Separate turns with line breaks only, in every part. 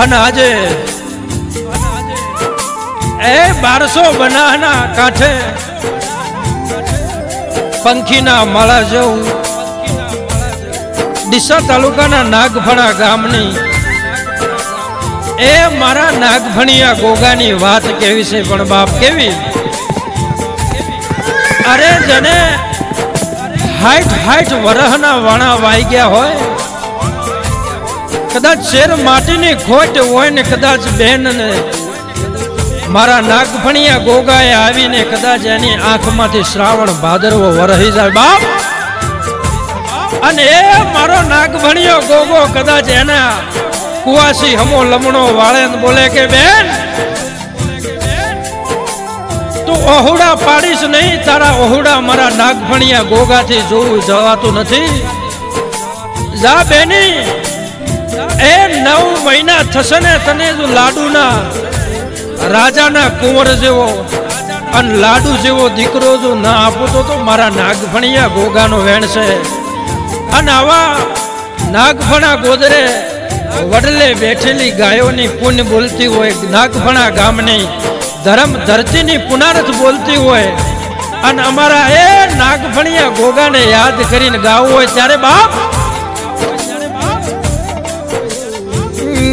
અને આજે એ બારસો બનાના કાંઠે પંખીના માળા જેવું ડીસા તાલુકાના નાગભણા ગામની એ મારા નાગભણિયા ગોગાની વાત કેવી છે પણ બાપ કેવી? અરે જને હાઈટ હાઈટ વરહના વાણા વાઈ ગયા હોય. કદાચ શેર માટીની ખોટ હોય ને કદાચ બેન ને મારા નાગભણિયા ગોગાએ આવીને કદાચ એની આંખમાંથી શ્રાવણ ભાદરવો વરહી જાય. બાપ! અને એ મારો નાગભણિયો ગોગો કદાચ એના કુવાસી હમો લમણો વાળે બોલે કે, બેન તું ઓહુડા પાડીશ નહીં, તારા ઓહુડા મારા નાગભણિયા ગોગાથી જોવું જવાતું નથી. જા બેની, એ નવ મહિના થશે ને તને જો લાડુના રાજાના કુંવર જેવો અને લાડુ જેવો દીકરો જો ના આપો તો તો મારા નાગભણિયા ગોગાનો વેણ છે. અને આવા નાગભણા ગોદરે વડલે બેઠેલી ગાયોની પુન બોલતી હોય, નાગભણા ગામની ધર્મ ધરતીની પુનરથ બોલતી હોય અને અમારા એ નાગભણિયા ગોગાને યાદ કરીને ગાવું હોય ત્યારે બાપ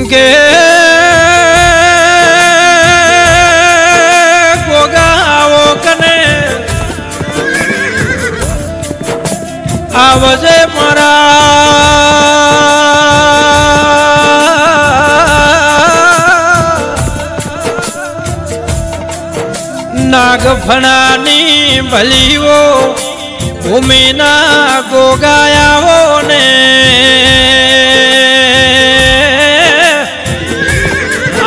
કે ગોગા આવો કને? આવજે મારા નાગફણાની ભલીઓ ભૂમિના ગોગાયાઓને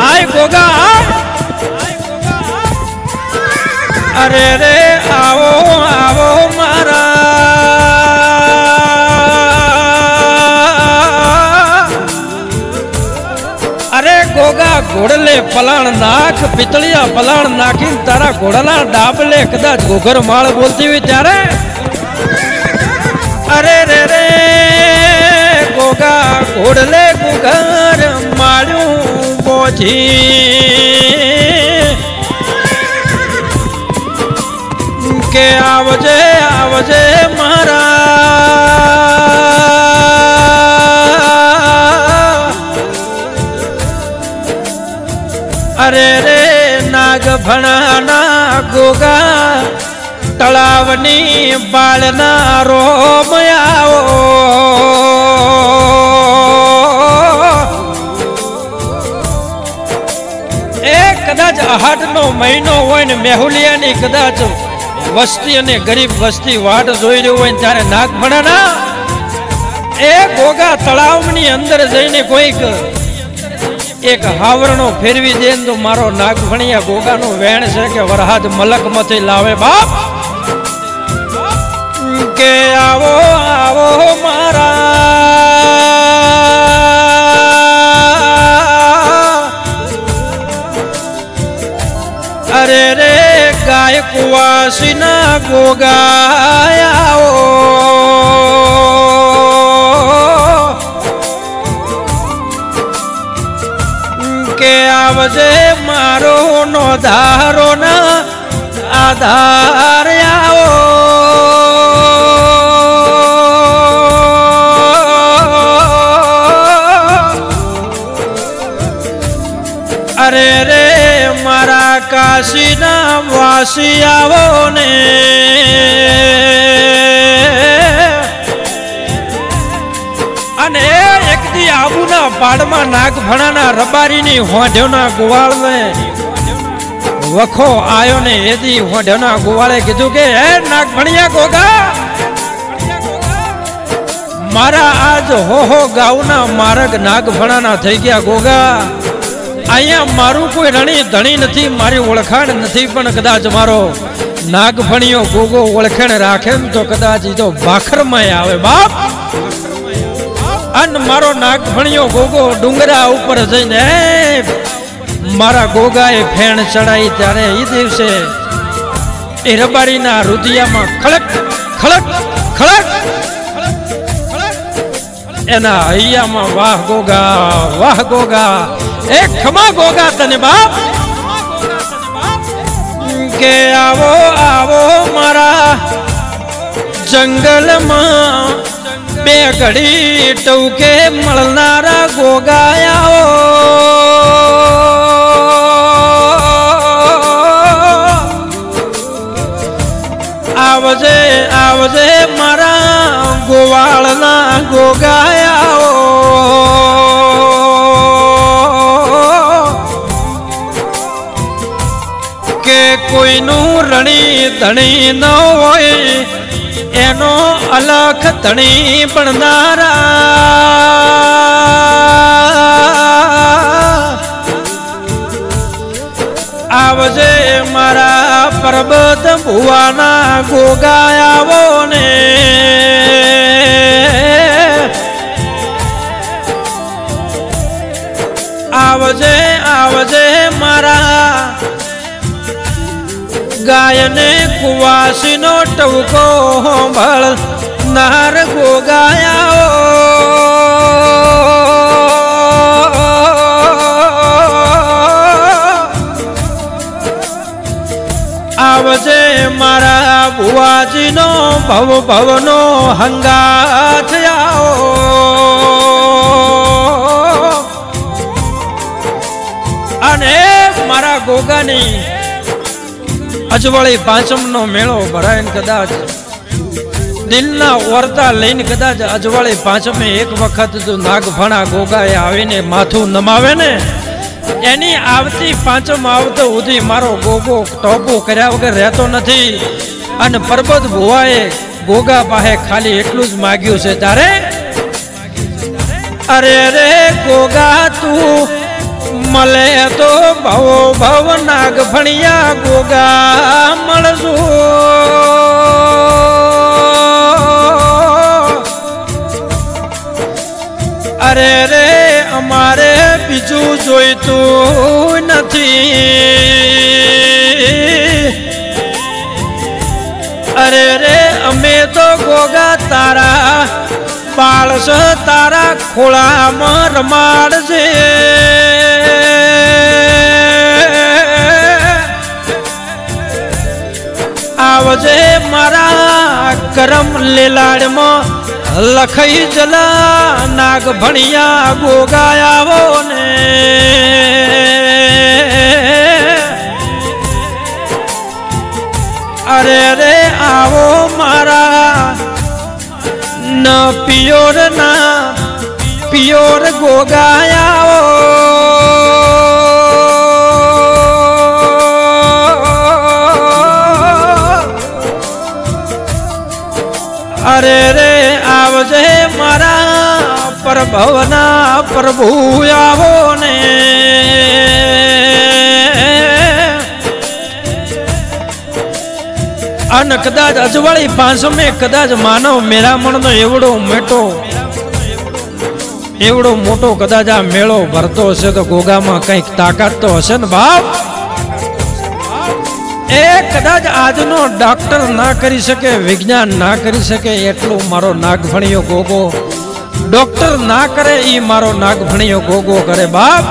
આય ગોગા. અરે રે. ગોગા ઘોડલે પલાણ નાખ, પિતળિયા પલાણ નાખીને તારા ઘોડાના ડાબલે કદાચ ઘોઘર માળ બોલતી હોય ત્યારે? અરે રે રે, ગોગા ઘોડલે ઘોઘર માળ્યું બોજી. કે આવજે આવજે મારા. અરે રે નાગ ભણાના ગોગા, તળાવની બાળના રોમ આવો. એ કદાચ આહાટનો મહિનો હોય ને મેહુલિયાની કદાચ વસ્તી અને ગરીબ વસ્તી વાટ જોઈ રહ્યું હોય ત્યારે ત્યારે નાગભણાના એ ગોગા તળાવની અંદર જઈને કોઈક એક હાવરણો ફેરવી દે તો મારો નાગભણિયા ગોગાનું વેણ છે કે વરહાદ મલકમાંથી લાવે બાપ. કે આવો આવો મારા. અરે રે ગાય કુવાસીના ગોગાયાઓ આવજે મારો નો ધારો ના આધાર આવો. અરે રે મારા કાશીના વાસી આવો ને. પાડમાં નાગભણાના રબારીની હોઢ્યોના ગોવાળને વખો આયો ને એદી હોઢ્યોના ગોવાળે કીધું કે, હે નાગભણિયા ગોગા, મારા આજ હો હો ગાવના માર્ગ નાગભણાના થઈ ગયા ગોગા. અહીંયા મારું કોઈ રણી ધણી નથી, મારી ઓળખાણ નથી, પણ કદાચ મારો નાગફણીઓ ગોગો ઓળખેણ રાખે તો કદાચ એ તો ભાખરમાં આવે. બાપ અન મારો નાગભણીયો ગોગો ડુંગરા ઉપર જઈને મારા ગોગાએ ફેણ ચડાઈ ત્યારે એ દિવસે એ રબારીના રુધિયામાં ખડક ખડક ખડક એના હૈયામાં, વાહ ગોગા વાહ ગોગા, એ ખમા ગોગા તને બાપ, કે આવો આવો મારા જંગલમાં બે ઘડી ટૌકે મળનારા ગોગાયાઓ. આવજે આવજે મારા ગોવાળના ગોગાયાઓ. કે કોઈનું રણી ધણી ન હોય એનો અલખ તણી પણનારા આવજે મારા પર્વત ભુવાના ગોગાયાવો ને આવજે આવજે મારા ગાયને કુવાસીનો ટવકો ભળ નાર ગોગાયા આવજે મારા ભુવાજીનો ભવ ભવનો હંગાથ આવો. અને મારા ગોગાની અજવાળી પાંચમનો મેળો ભરાય કદાચ દિલના ઓરતા લઈને કદાચ અજવાળી પાંચમે એક વખત જો નાગભણા ગોગાએ આવીને માથું નમાવે ને, એની આવતી પાંચમ આવતો સુધી મારો ગોગો ટોપો કર્યા વગર રહેતો નથી. અને પરબત ભુવાએ ગોગા પાસે ખાલી એટલું જ માગ્યું છે, તારે? અરે રે ગોગા, તું મળે તો ભવો, ભવ નાગ ભણિયા ગોગા મળજો. અરે રે, અમારે બીજું જોઈતું નથી. અરે રે, અમે તો ગોગા તારા પાળસ તારા ખોળામાં રમાડશે આવજે મારા કરમ લીલાડમાં લખઈ જલા નાગ ભણિયા ગોગાયાવો ને. અરે રે આવો મારા ન પિયોર ના પિયોર ગોગાયાઓ અરે રે, આવજે મારા પ્રભવના પ્રભુ, આવો ને. અને કદાચ અજવાળી પાંચમે કદાચ માનવ મેરામણનો એવડો મોટો. એવડો મોટો કદાચ આ મેળો ભરતો હશે તો ગોગામાં કંઈક તાકાત તો હશે ને બાપ? એ કદાચ આજનો ડોક્ટર ના કરી શકે, વિજ્ઞાન ના કરી શકે, એટલું મારો નાગભણીયો ગોગો. ડોક્ટર ના કરે એ મારો નાગભણીયો ગોગો કરે. બાપ,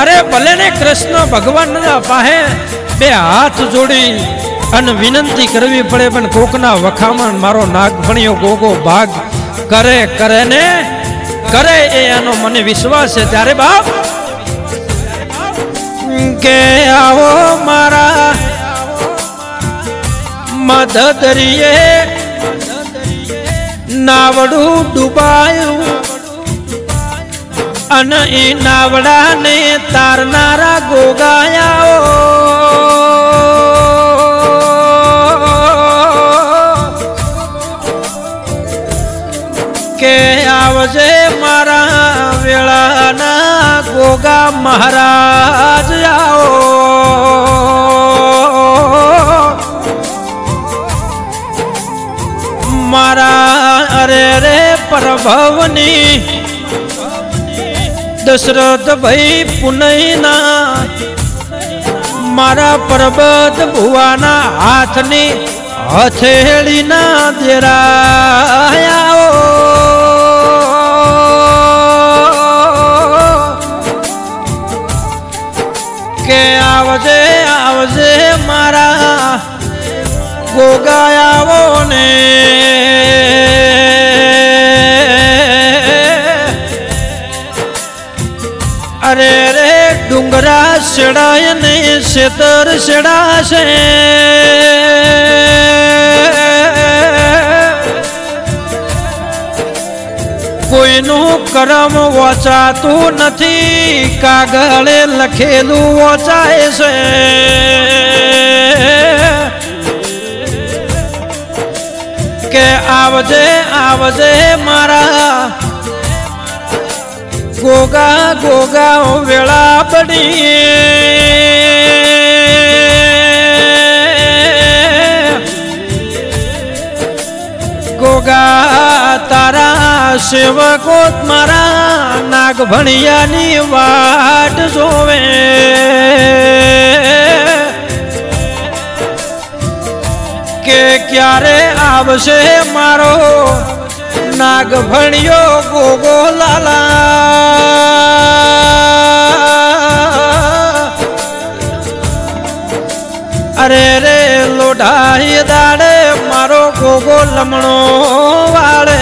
અરે ભલે ને કૃષ્ણ ભગવાનના પાસે બે હાથ જોડી અને વિનંતી કરવી પડે, પણ કોકના વખામણ મારો નાગભણીયો ગોગો ભાગ કરે કરે ને કરે એ એનો મને વિશ્વાસ છે. ત્યારે બાપ, કે આવો મારા મદદરીએ નાવડું ડૂબાયું. અને એ નાવડાને તારનારા ગોગાયાઓ. કે આવજે મારા વેળાના ગોગા મહારાજ આવો. મારા અરે રે પ્રભવની. દશરથ ભાઈ પુનૈના મારા પરબત ભુવાના હાથની હથેળીના દેરાયા ગોગાયાવો ને. અરે રે ડુંગરા શેડાય ને શેતર શેડાશે. કોઈનું કરમ વચાતું નથી, કાગળે લખેલું વચાય છે. આવજે આવજે મારા ગોગા ગોગા વેળા પડી ગોગા, તારા સેવકો મારા નાગ ભણિયાની વાટ જોવે. કે ક્યારે આવશે મારો નાગ ભણ્યો ગોગો લાલા? અરે રે લોઢાઈ દાડે મારો ગોગો લમણો વાળે.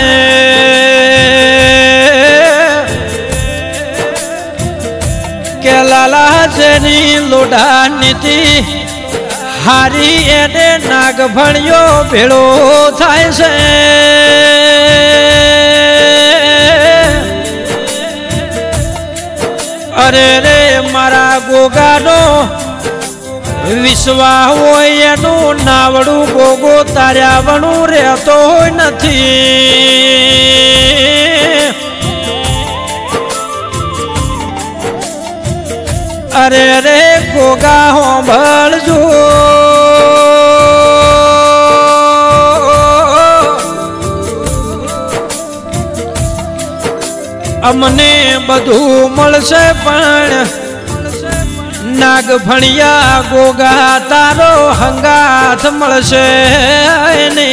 કે લાલા જેની લોઢા નીતિ હારી એને નાગ ભણ્યો ભેળો થાય છે. અરે રે મારા ગોગાનો વિશ્વા હોય એનું નાવડું ગોગો તાર્યા વણું રહેતો હોય નથી. અરે રે ગોગા હોંભળજો. અમને બધું મળશે પણ નાગ ભણિયા ગોગા તારો હંગાથ મળશે એને.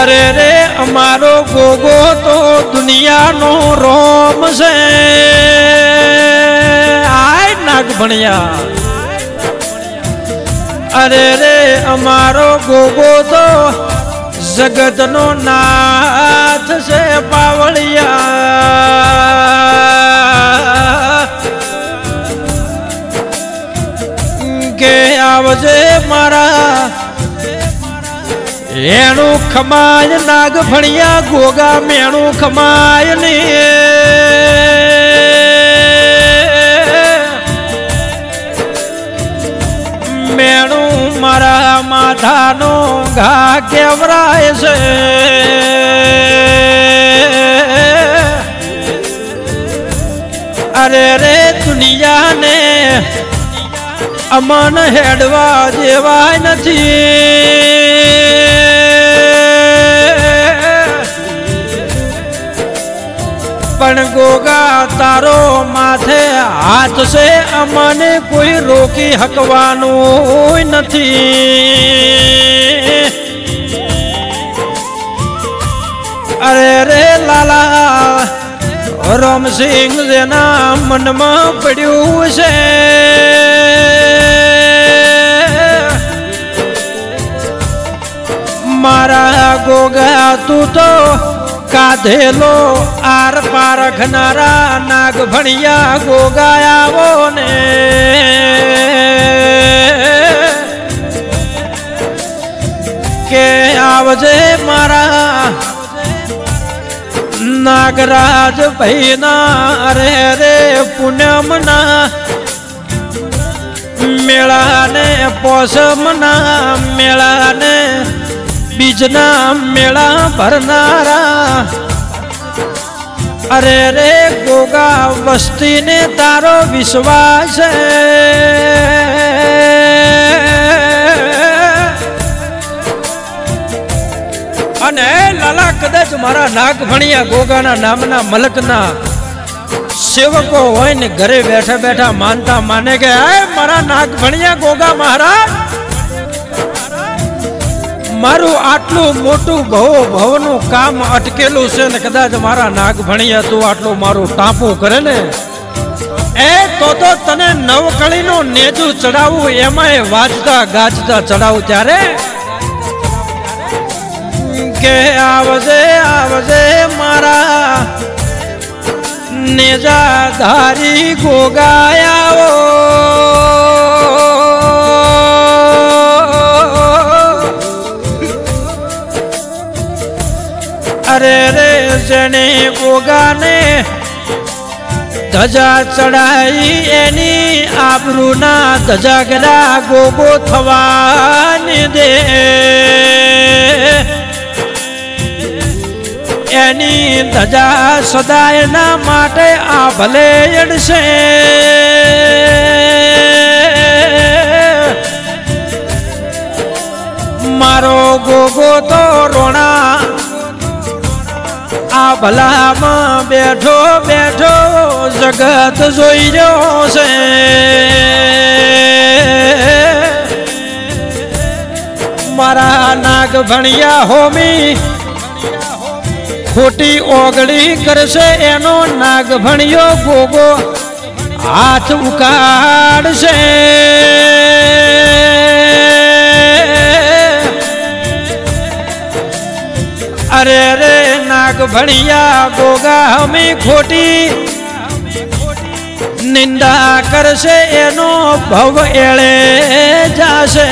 અરે રે, અમારો ગોગો તો દુનિયાનો રોમ છે. આય નાગ ભણ્યા અરે રે, અમારો ગોગો તો જગતનો નાથ છે, પાવળિયા. કે આવજે મારા એનું ખમાય નાગ ભણિયા ગોગા મેણું ખમાય ને. મેણું મારા માથાનો ઘા કેવરાય છે. અરે રે અમન હેડવા જેવાય નથી. પણ ગોગા તારો માથે હાથ છે, અમને કોઈ રોકી હકવાનું નથી. અરે રે લાલા રામસિંહ જેના મનમાં પડ્યું છે. મારા ગોગા, તું તો કાધેલો આર પારખનારા નાગ ભણિયા ગોગા આવો ને. કે આવજે મારા નાગરાજ ભાઈના રે રે પૂનમના. મેળાને પોસમના મેળાને બીજના મેળા ભરનારા. અરે રે ગોગા વસ્તીને તારો વિશ્વાસ અને લાલા કદાચ મારા નાગ ભણિયા ગોગાના નામના મલકના સેવકો હોય ને ઘરે બેઠા બેઠા માનતા માને કે મારા નાગ ભણિયા ગોગા મહારાજ, મારું આટલું મોટું ભવ ભવનું કામ અટકેલું છે ને કદાચ મારા નાગ ભણ્યા તું આટલું મારું ટાંપું કરે ને, એ તો તો તને નવકળીનું નેજું ચડાવવું એમાંય વાજતા ગાજતા ચડાવું ત્યારે કે આવજે આવજે મારા. નેજા ધારી ગોગાયાઓ. અરે રે જણે ગોગાને ધજા ચડાઈ, એની આબરૂના ધજાગરા ગોગો થવાની દે. એની ધજા સદાયના માટે આ ભલે અડશે મારો ગોગો તો રોણા. આ ભલામાં બેઠો બેઠો જગત જોઈ રહ્યો છે. મારા નાગ ભણિયા હોમી ખોટી ઓગળી કરશે એનો નાગ ભણ્યો ગોગો હાથ ઉકાળશે. અરે રે નાગ ભણિયા ગોગા હમી ખોટી નિંદા કરશે એનો ભવ એળે જાશે.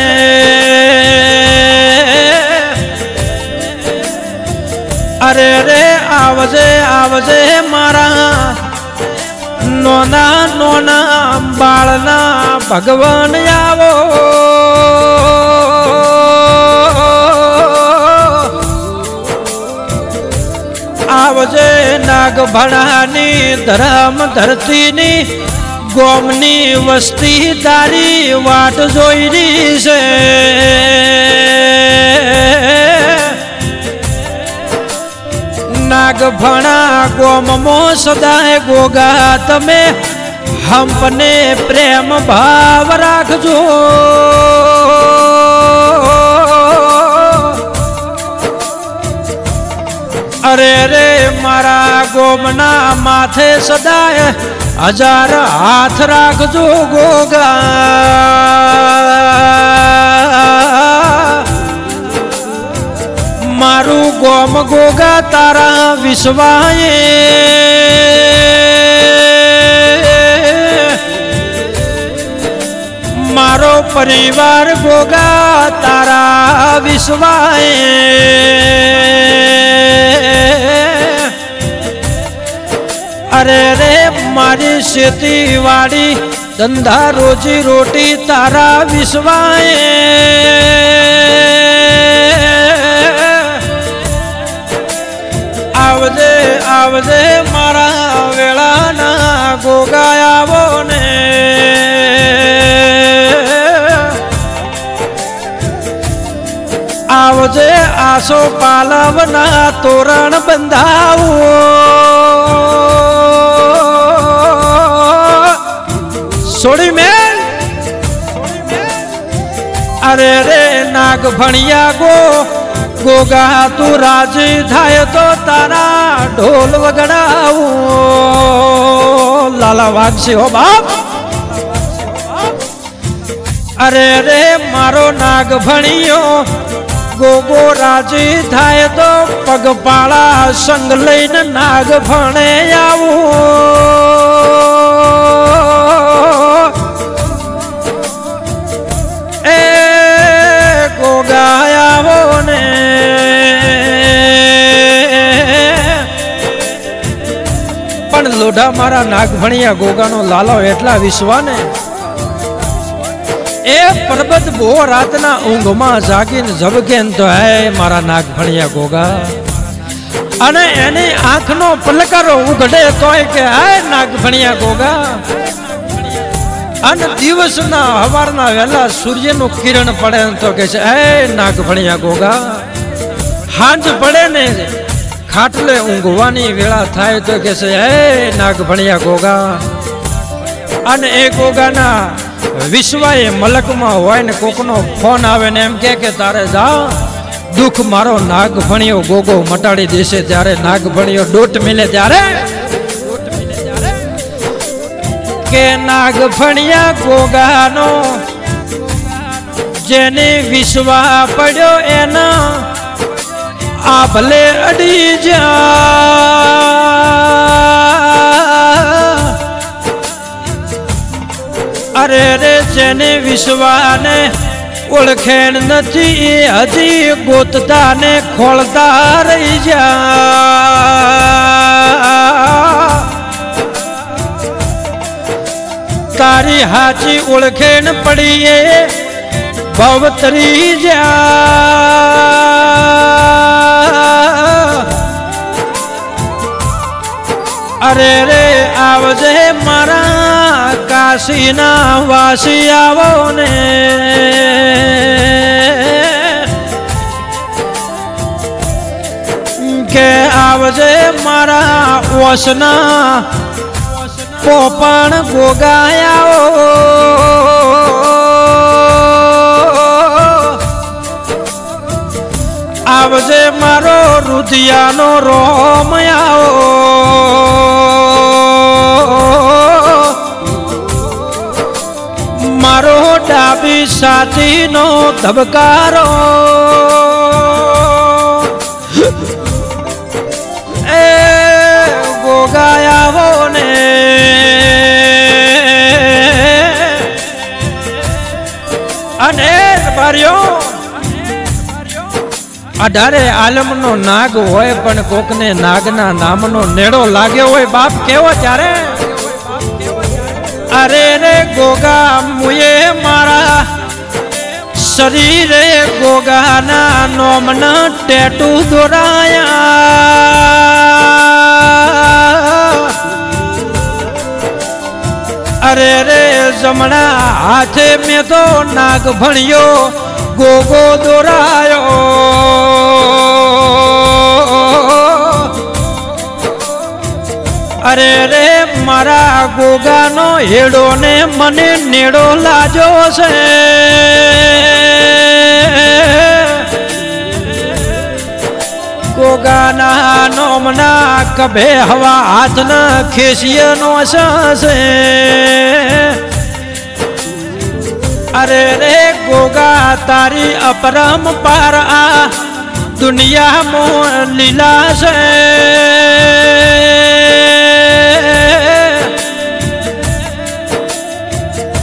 અરે રે આવજે આવજે મારા. નોના નોના બાળના ભગવાન આવો. આવજે નાગ ભણાની ધરમ ધરતીની ગોમની વસ્તી તારી વાટ જોઈ છે. નાગ ભણા ગોમમો સદાય ગોગા તમે. હંપને પ્રેમ ભાવ રાખજો. અરે રે મારા ગોમના માથે સદાય હજાર હાથ રાખજો ગોગા. મારું ગોમ ગોગા તારા વિશ્વાએ મારો પરિવાર ગોગા તારા વિશ્વાએ અરે રે મારી ખેતી વાડી ધંધા રોજી રોટી તારા વિશ્વાએ આવજે મારા વેળાના ગોગાયાવો ને. આવજે આસો પાલવના તોરણ બંધાવો. છોડી મેલ અરે રે નાગ ભણિયા ગો ગોગા તું રાજી થાય તો તારા ઢોલ વગડાવું. લાલા વાગશે હો બાપ. અરે રે મારો નાગ ભણિયો ગોગો રાજી થાય તો પગપાળા સંગ લઈને નાગ ભણે આવું. પણ મારા નાગભણિયા ગોગાનો લાલો એટલા વિશ્વાને. એ પરબત બહુ રાતના ઊંઘમાં જાગીને ઝબકેન તો હે મારા નાગભણિયા ગોગા. અને એની આંખનો પલકારો ઉઘડે તોય કે હે નાગભણિયા ગોગા. અને દિવસના હવારના વહેલા સૂર્યનું કિરણ પડે તો કે છે, હે નાગભણિયા ગોગા, હાંજ પડે ને ખાટલે ઊંઘવાની વેળા થાય તો કે છે, હે નાગ ભણિયા ગોગા. અને એ ગોગાના વિશ્વાએ મલકમાં હોય ને કોકનો ફોન આવે ને એમ કે, તારે જા, દુઃખ મારો નાગ ભણ્યો ગોગો મટાડી દેશે. ત્યારે નાગ ભણ્યો ડોટ મિલે ત્યારે કે નાગ ભણ્યા ગોગાનો, જેને વિશ્વા પડ્યો એના આ ભલે અડી જા. અરે રે, જેને વિશ્વાને ઓળખેણ નથી હજી ગોતતા ને ખોળતા રહી જા. તારી હાચી ઓળખેણ પડીએ ભવતરી જા. અરે રે આવજે મારા કાશીના વાસી આવો ને કે આવજે મારા ઓસના પોપણ ગોગાયાઓ આવજે મારો રુધિયાનો રોમ મારો ડાબી સાથીનો ધબકારો. એ ગોગાયાવો ને. અને માર્યો. અઢારે આલમનો નાગ હોય પણ કોકને નાગના નામનો નેડો લાગ્યો હોય બાપ કેવો ત્યારે અરે રે ગોગા, મુએ મારા શરીરે ગોગાના નોમના ટેટુ દોરાયા. અરે રે જમણા હાથે મેં તો નાગ ભણ્યો. ગોગો દોરાયો. અરે રે મારા ગોગાનો હેડો ને મને નેડો લાજો છે. ગોગાના નોમના કભે હવા હાથના ખેસિયનો છે. અરે રે ગોગા તારી અપરમ પાર આ દુનિયા મો લીલા છે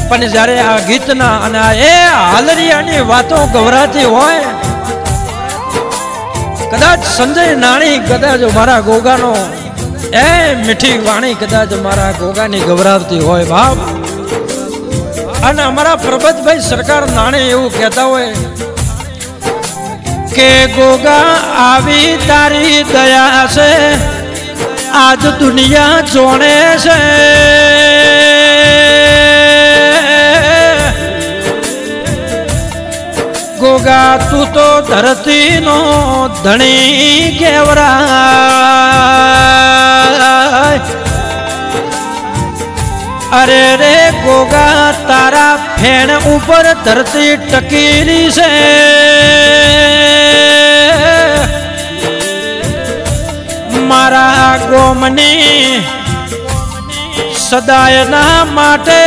પણ જ્યારે આ ગીતના અને આ એ હાલરિયાની વાતો ગવરાતી હોય કદાચ સંજય નાણી કદાચ મારા ગોગાનો એ મીઠી વાણી કદાચ મારા ગોગાની ગવરાવતી હોય બાપ અને અમારા પ્રબતભાઈ સરકાર નાણે એવું કહેતા હોય કે, ગોગા, આવી તારી દયા છે. આજ દુનિયા જોણે છે. ગોગા, તું તો ધરતીનો ધણી કેવરાય અરે રે ગોગા, તારા ફેણ ઉપર ધરતી ટકીલી છે. મારા ગોમની સદાયના માટે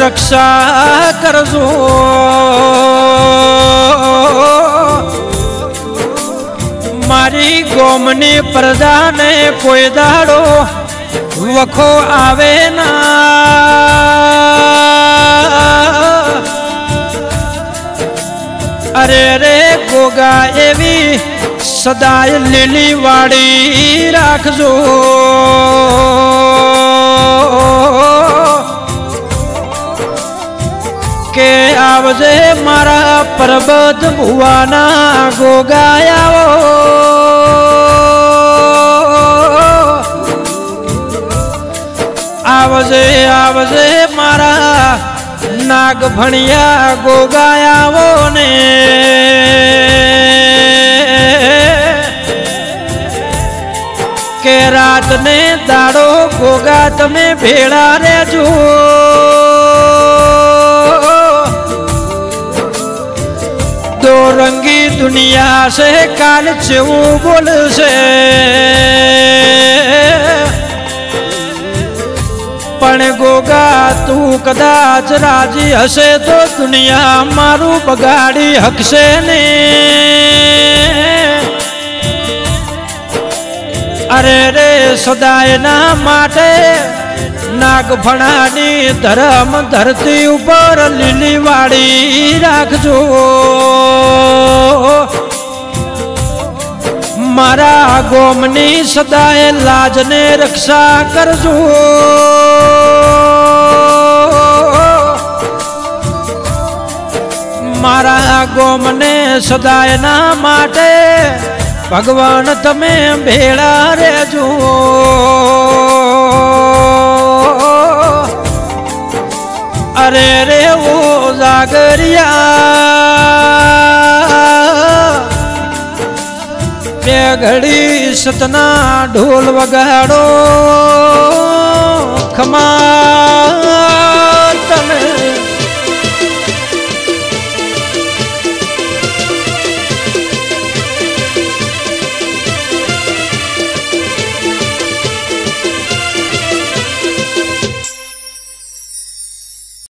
રક્ષા કરજો. મારી ગોમની પ્રજાને કોઈ દાડો વખો આવે ના. અરે રે ગોગા એવી સદાય લીલી વાડી રાખજો. કે આવજે મારા પરબત ભુવાના ગોગાયાઓ આવજે આવજે મારા નાગ ભણિયા ગોગાયાઓ ને કે રાત ને દાડો ગોગા તમે ભેળા રહેજો. દો રંગી દુનિયા છે, કાલ જેવું બોલશે. પણ ગોગા, તું કદાચ રાજી હશે તો દુનિયા મારું બગાડી હકશે ને. અરે રે સદાયના માટે નાગફણાની ધરમ ધરતી ઉપર લીલી વાળી રાખજો. મારા ગોમની સદાય લાજને રક્ષા કરજો. મારા ગોમને સદાયના માટે ભગવાન તમે ભેળા રેજો અરે રે ઓ જાગરિયા બે ઘડી સતના ઢોલ વગાડો. ખમા